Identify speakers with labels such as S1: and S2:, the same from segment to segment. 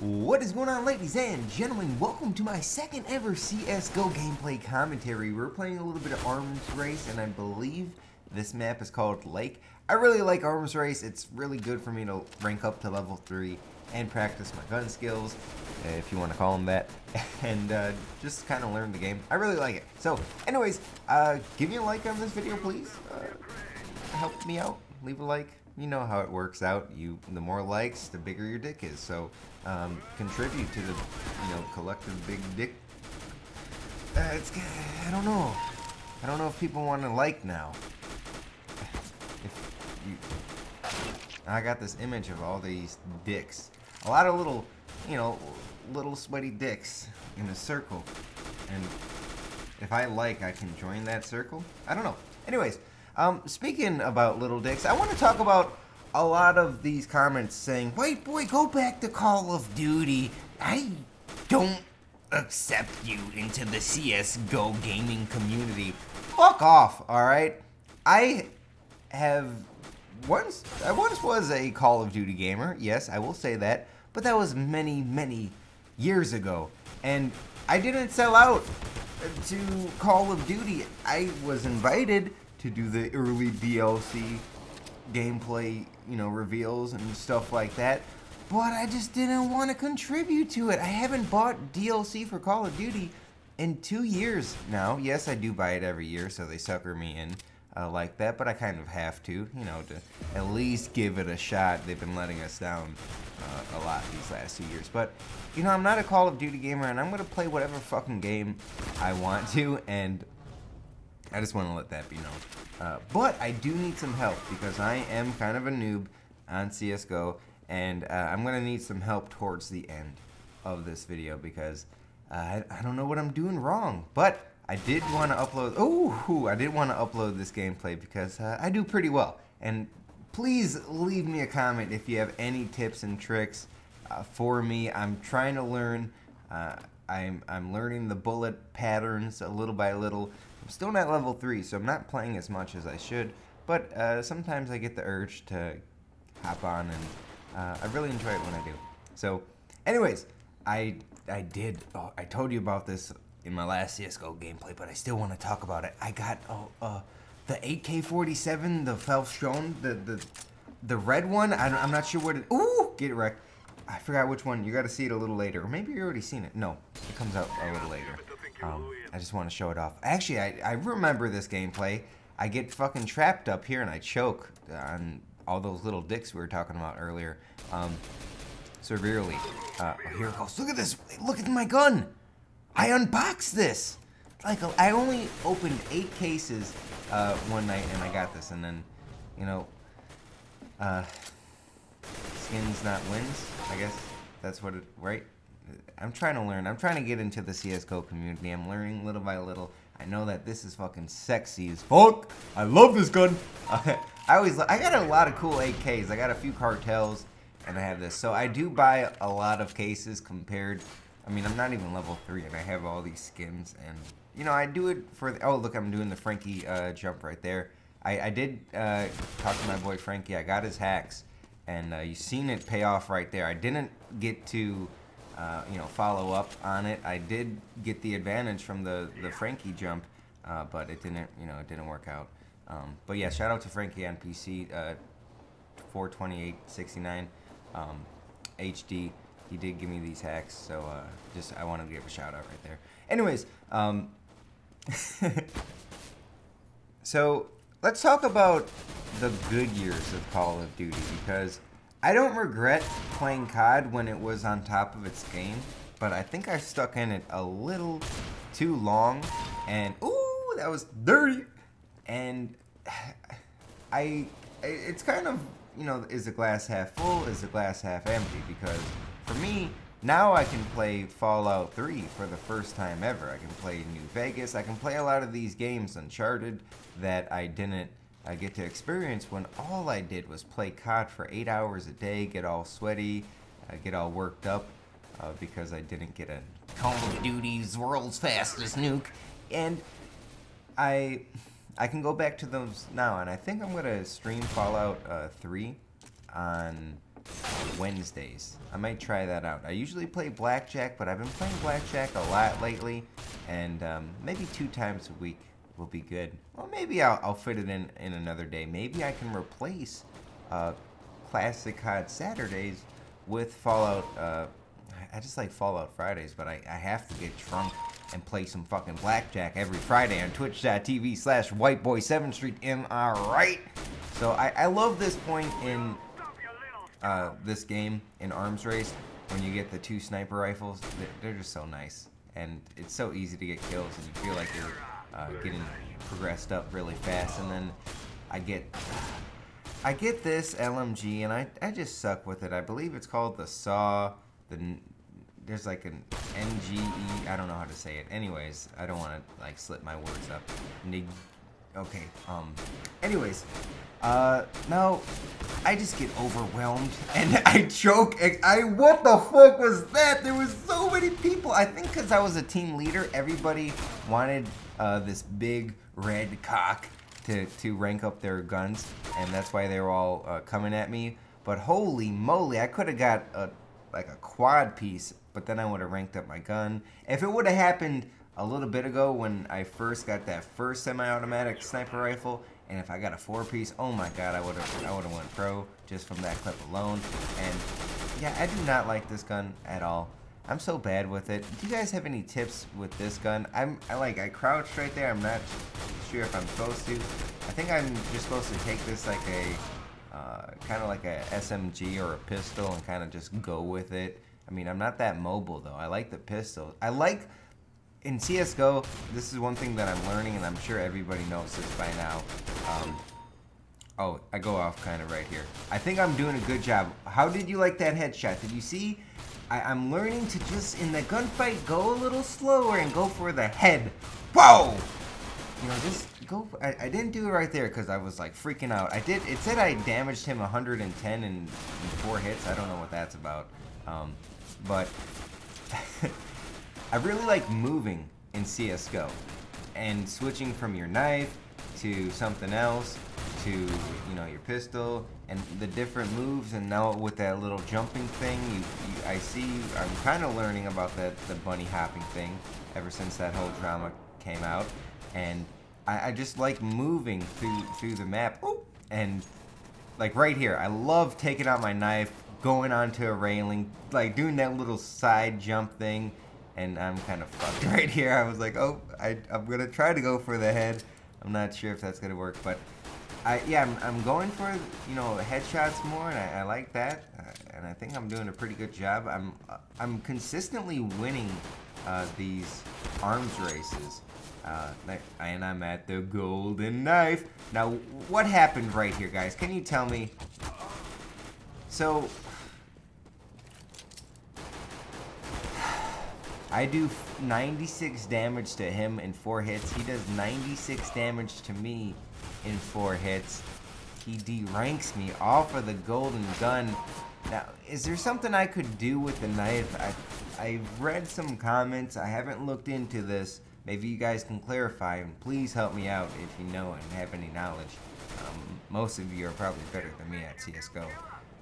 S1: What is going on ladies and gentlemen? Welcome to my second ever CSGO gameplay commentary. We're playing a little bit of Arms Race and I believe this map is called Lake. I really like Arms Race. It's really good for me to rank up to level 3 and practice my gun skills, if you want to call them that, and uh, just kind of learn the game. I really like it. So anyways, uh, give me a like on this video please. Uh, help me out. Leave a like you know how it works out. You, the more likes, the bigger your dick is. So, um, contribute to the, you know, collective big dick. Uh, it's, I don't know. I don't know if people want to like now. If you, I got this image of all these dicks. A lot of little, you know, little sweaty dicks in a circle. And if I like, I can join that circle. I don't know. Anyways, um, speaking about little dicks, I want to talk about a lot of these comments saying, "White boy, go back to Call of Duty." I don't accept you into the CS:GO gaming community. Fuck off, all right? I have once I once was a Call of Duty gamer. Yes, I will say that, but that was many, many years ago, and I didn't sell out to Call of Duty. I was invited to do the early DLC gameplay, you know, reveals and stuff like that. But I just didn't want to contribute to it. I haven't bought DLC for Call of Duty in two years now. Yes, I do buy it every year, so they sucker me in uh, like that, but I kind of have to, you know, to at least give it a shot. They've been letting us down uh, a lot these last two years. But, you know, I'm not a Call of Duty gamer, and I'm going to play whatever fucking game I want to, and I just want to let that be known. Uh, but I do need some help because I am kind of a noob on CSGO and uh, I'm going to need some help towards the end of this video because uh, I, I, don't know what I'm doing wrong. But I did want to upload, oh, I did want to upload this gameplay because uh, I do pretty well. And please leave me a comment if you have any tips and tricks uh, for me. I'm trying to learn. I'm, I'm learning the bullet patterns a little by little. I'm still not level 3, so I'm not playing as much as I should, but uh, sometimes I get the urge to hop on, and uh, I really enjoy it when I do. So, anyways, I I did, oh, I told you about this in my last CSGO gameplay, but I still want to talk about it. I got oh, uh, the AK-47, the Felstone, the, the, the red one, I am not sure what it, ooh, get it wrecked. I forgot which one, you got to see it a little later, or maybe you already seen it. No, it comes out a little later. Um, I just want to show it off. Actually, I, I remember this gameplay. I get fucking trapped up here and I choke on all those little dicks we were talking about earlier. Um, severely. Uh, here it goes. Look at this. Look at my gun. I unboxed this. Like I only opened eight cases uh, one night and I got this. And then, you know, uh, skins not wins. I guess that's what it right. I'm trying to learn. I'm trying to get into the CSGO community. I'm learning little by little. I know that this is fucking sexy as fuck. I love this gun. I always, I got a lot of cool AKs. I got a few cartels, and I have this. So I do buy a lot of cases compared. I mean, I'm not even level three, and I have all these skins. And you know, I do it for. The, oh, look, I'm doing the Frankie uh, jump right there. I, I did uh, talk to my boy Frankie. I got his hacks, and uh, you've seen it pay off right there. I didn't get to uh, you know, follow up on it. I did get the advantage from the, the Frankie jump, uh, but it didn't, you know, it didn't work out. Um, but yeah, shout out to Frankie on PC, uh, 42869 um, HD. He did give me these hacks, so uh, just I wanted to give a shout out right there. Anyways, um, so let's talk about the good years of Call of Duty because I don't regret playing COD when it was on top of its game, but I think I stuck in it a little too long, and ooh, that was dirty. And I, it's kind of, you know, is the glass half full, is the glass half empty? Because for me, now I can play Fallout 3 for the first time ever. I can play New Vegas. I can play a lot of these games, Uncharted, that I didn't I get to experience when all I did was play COD for eight hours a day, get all sweaty, uh, get all worked up uh, because I didn't get a Call of Duty's world's fastest nuke, and I I can go back to those now, and I think I'm gonna stream Fallout uh, 3 on Wednesdays. I might try that out. I usually play blackjack, but I've been playing blackjack a lot lately, and um, maybe two times a week will be good. Well, maybe I'll, I'll fit it in in another day. Maybe I can replace uh, Classic Hot Saturdays with Fallout. Uh, I just like Fallout Fridays, but I, I have to get drunk and play some fucking blackjack every Friday on twitch.tv slash whiteboy7 street. Am I right? So I, I love this point in uh, this game, in Arms Race, when you get the two sniper rifles. They're, just so nice. And it's so easy to get kills, and you feel like you're uh, getting progressed up really fast. And then I get I get this LMG, and I, I just suck with it. I believe it's called the SAW. The there's like an NGE. I don't know how to say it. Anyways, I don't want to like slip my words up. Okay. Um. Anyways, uh, now I just get overwhelmed and I choke. I what the fuck was that? There was so many people. I think because I was a team leader, everybody wanted uh, this big red cock to to rank up their guns, and that's why they were all uh, coming at me. But holy moly, I could have got a like a quad piece but then I would have ranked up my gun. If it would have happened a little bit ago when I first got that first semi-automatic sniper rifle, and if I got a four-piece, oh my god, I would have I would have went pro just from that clip alone. And yeah, I do not like this gun at all. I'm so bad with it. Do you guys have any tips with this gun? I'm I like I crouched right there. I'm not sure if I'm supposed to. I think I'm just supposed to take this like a uh, kind of like a SMG or a pistol and kind of just go with it. I mean, I'm not that mobile though. I like the pistol. I like in CS:GO. This is one thing that I'm learning, and I'm sure everybody knows this by now. Um, oh, I go off kind of right here. I think I'm doing a good job. How did you like that headshot? Did you see? I, I'm learning to just in the gunfight go a little slower and go for the head. Whoa! You know, just go. I, I didn't do it right there because I was like freaking out. I did. It said I damaged him 110 in, in four hits. I don't know what that's about. Um, but I really like moving in CSGO and switching from your knife to something else to you know your pistol and the different moves and now with that little jumping thing you, you I see I'm kind of learning about that the bunny hopping thing ever since that whole drama came out. And I, I just like moving through through the map. Ooh, and like right here I love taking out my knife going onto a railing, like doing that little side jump thing, and I'm kind of fucked right here. I was like, oh, I, I'm gonna try to go for the head. I'm not sure if that's gonna work, but I yeah, I'm, I'm going for you know headshots more, and I, I like that, uh, and I think I'm doing a pretty good job. I'm I'm consistently winning uh, these arms races. Uh, and I'm at the golden knife. Now, what happened right here, guys? Can you tell me? So, I do 96 damage to him in four hits. He does 96 damage to me in four hits. He deranks me off of the golden gun. Now, is there something I could do with the knife? I, I've read some comments. I haven't looked into this. Maybe you guys can clarify and please help me out if you know and have any knowledge. Um, most of you are probably better than me at CSGO.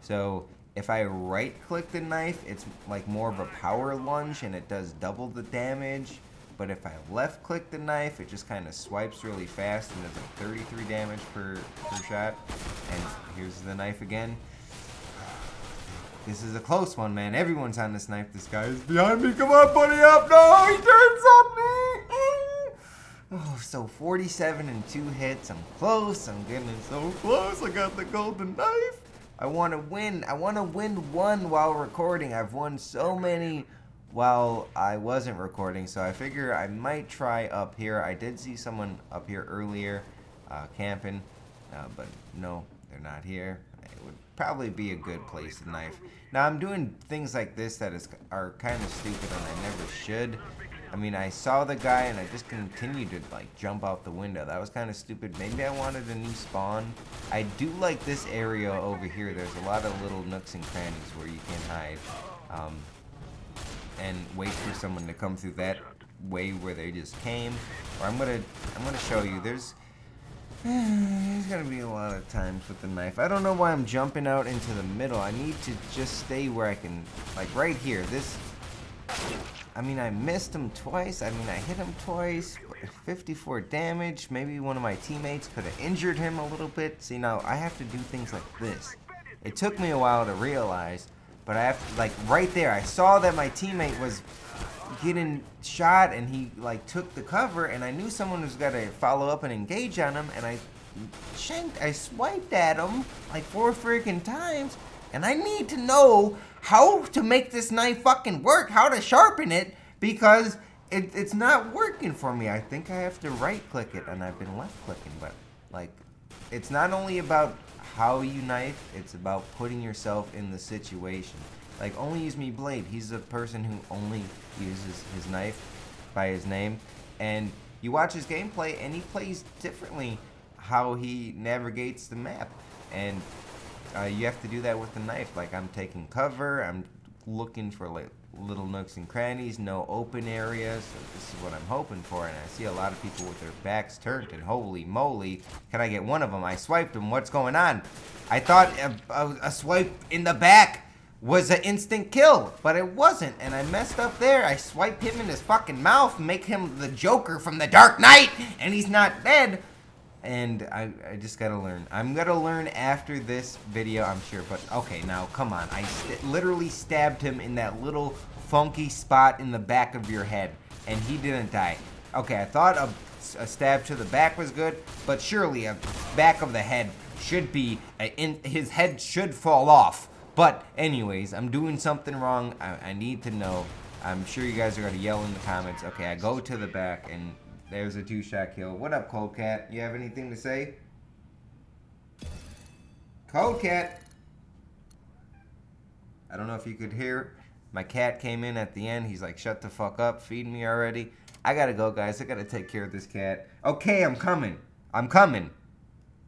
S1: So if I right click the knife, it's like more of a power lunge and it does double the damage. But if I left click the knife, it just kind of swipes really fast and does like 33 damage per, per shot. And here's the knife again. This is a close one, man. Everyone's on this knife. This guy is behind me. Come on, buddy up. No, he turns on me. Oh, so 47 and two hits. I'm close. I'm getting so close. I got the golden knife. I want to win. I want to win one while recording. I've won so many while I wasn't recording, so I figure I might try up here. I did see someone up here earlier uh, camping, uh, but no, they're not here. It would probably be a good place to knife. Now, I'm doing things like this that is are kind of stupid and I never should. I mean, I saw the guy and I just continued to like jump out the window. That was kind of stupid. Maybe I wanted a new spawn. I do like this area over here. There's a lot of little nooks and crannies where you can hide. Um, and wait for someone to come through that way where they just came. Or I'm gonna I'm gonna show you. There's There's gonna be a lot of times with the knife. I don't know why I'm jumping out into the middle. I need to just stay where I can, like right here. This, I mean, I missed him twice. I mean, I hit him twice. 54 damage. Maybe one of my teammates could have injured him a little bit. See, now I have to do things like this. It took me a while to realize, but I have to, like, right there, I saw that my teammate was getting shot and he like took the cover and I knew someone was gonna follow up and engage on him and I shanked I swiped at him like four freaking times and I need to know how to make this knife fucking work, how to sharpen it because it, it's not working for me. I think I have to right click it and I've been left clicking but like it's not only about how you knife, it's about putting yourself in the situation. Like, only use me blade. He's a person who only uses his knife by his name. And you watch his gameplay, and he plays differently how he navigates the map. And uh, you have to do that with the knife. Like, I'm taking cover, I'm looking for like little nooks and crannies, no open areas. So this is what I'm hoping for. And I see a lot of people with their backs turned. And holy moly, can I get one of them? I swiped him. What's going on? I thought a, a, a swipe in the back was an instant kill, but it wasn't, and I messed up there. I swiped him in his fucking mouth, make him the Joker from the Dark Knight, and he's not dead. And I, I just gotta learn. I'm gonna learn after this video, I'm sure, but okay, now, come on. I st literally stabbed him in that little funky spot in the back of your head, and he didn't die. Okay, I thought a, a stab to the back was good, but surely a back of the head should be, a, in, his head should fall off but anyways, I'm doing something wrong. I, I need to know. I'm sure you guys are to yell in the comments. Okay, I go to the back, and there's a two-shot kill. What up, Cold Cat? You have anything to say? Cold Cat! I don't know if you could hear. My cat came in at the end. He's like, shut the fuck up. Feed me already. I gotta go, guys. I gotta take care of this cat. Okay, I'm coming. I'm coming.